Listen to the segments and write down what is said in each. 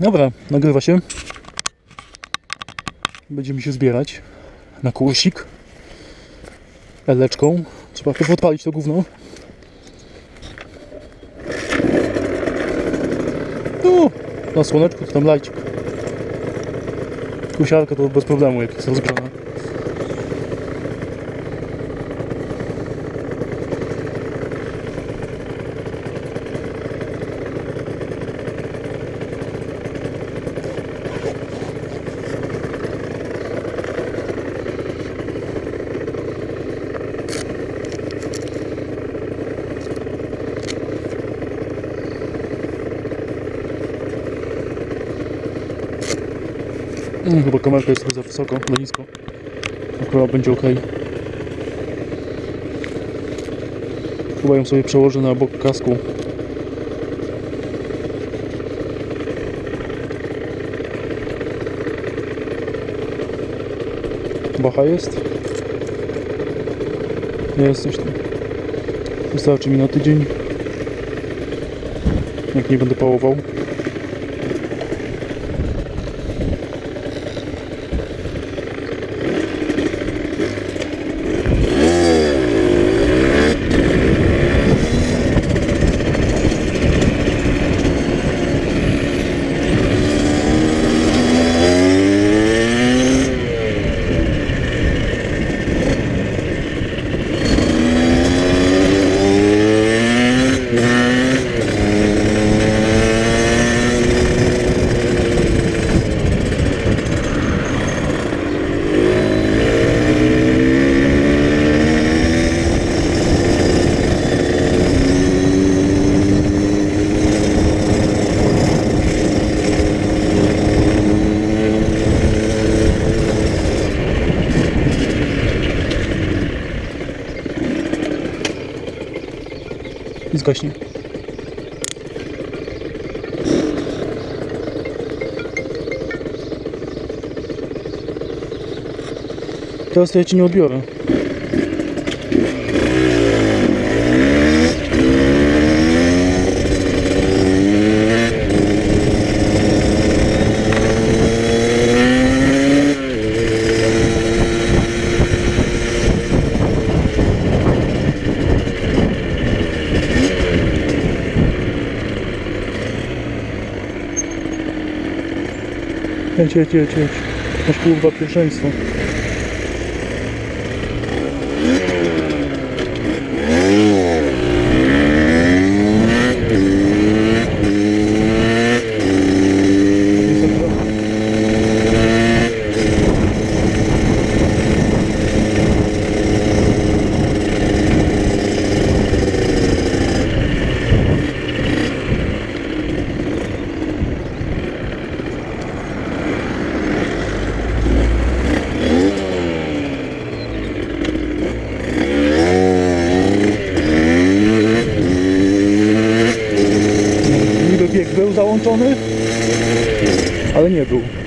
Dobra, nagrywa się. Będziemy się zbierać na kursik. Eleczką. Trzeba tylko odpalić to gówno. No, na słoneczku to tam lajcik. Kusiarka to bez problemu, jak jest rozgrzana. Chyba kamerka jest za wysoko, za nisko. Akurat będzie ok. Chyba ją sobie przełożę na bok kasku. Bacha jest? Jest coś tam. Wystarczy mi na tydzień. Jak nie będę pałował. Teraz ja ci nie odbiorę. Jedź, jedź, jedź, jedź. Masz kurwa pierwszeństwo. medo.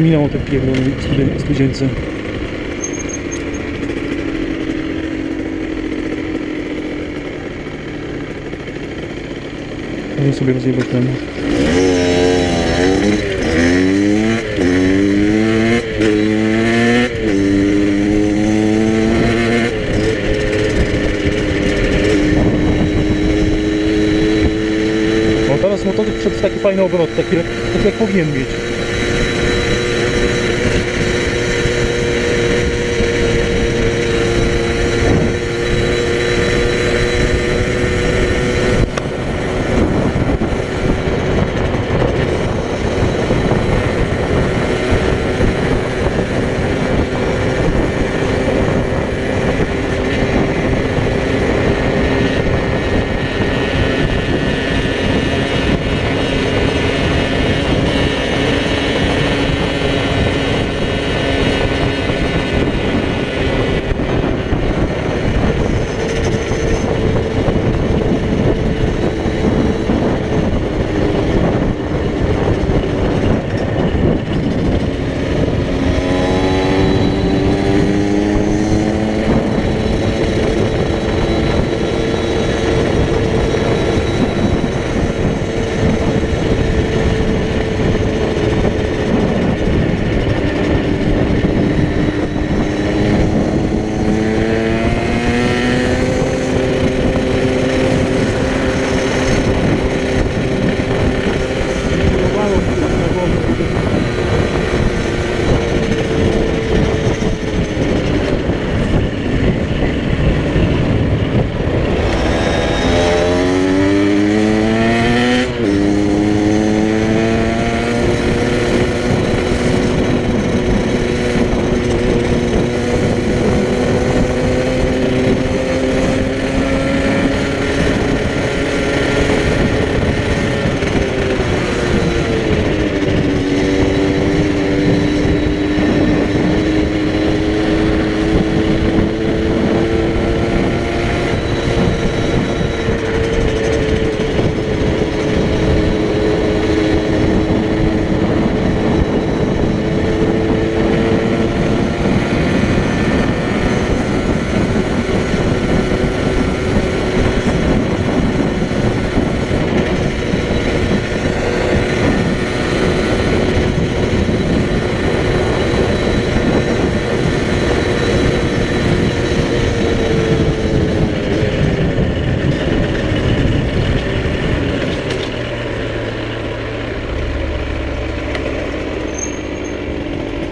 Zapominam o tym pierdolonym studzience. Mogę sobie rozjebać ten. No teraz przed taki fajny obrot, taki, taki jak powinien mieć.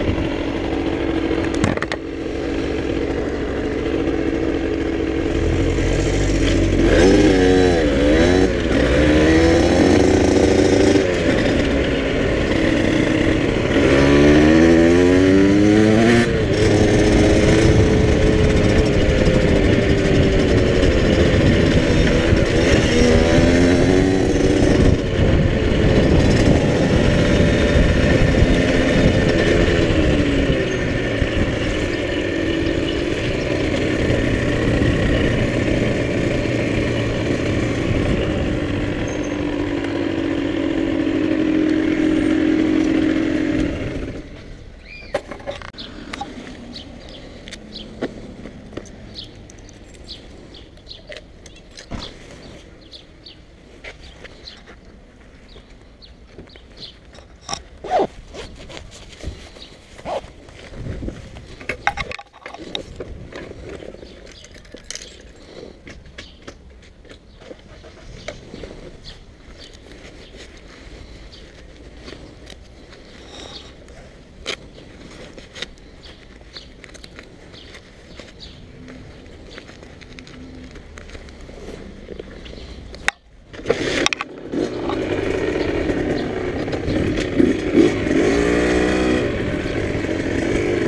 you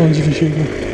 non si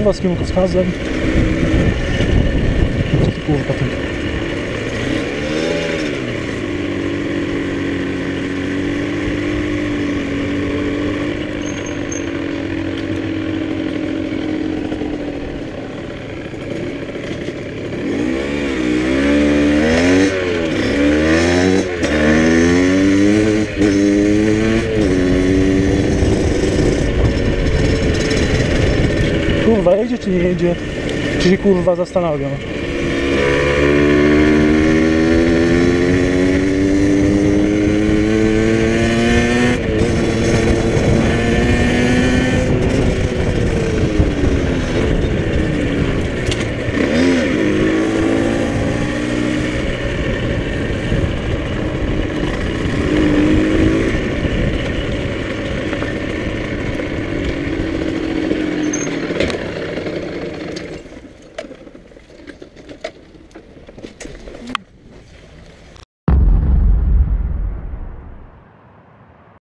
sowas gehen und Gas sagen. Jedzie? Czy się kurwa zastanawiam?